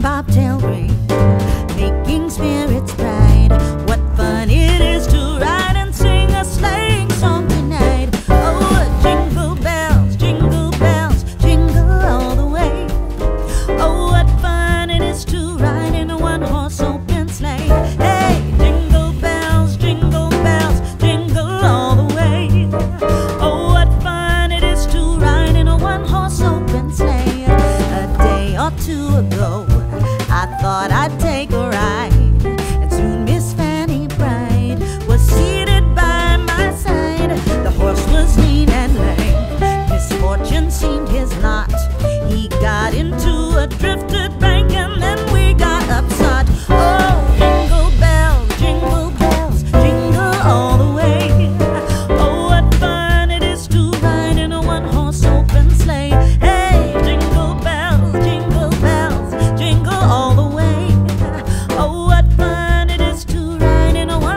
bobtail ring, making spirits bright. What fun it is to ride and sing a sleighing song tonight. Oh, jingle bells, jingle bells, jingle all the way. Oh, what fun it is to ride in a one horse open sleigh. Hey, jingle bells, jingle bells, jingle all the way. Oh, what fun it is to ride in a one horse open sleigh. A day or two ago thought I'd take a ride. And soon Miss Fanny Bright was seated by my side. The horse was lean and lame. Misfortune seemed his lot. He got into a drifted.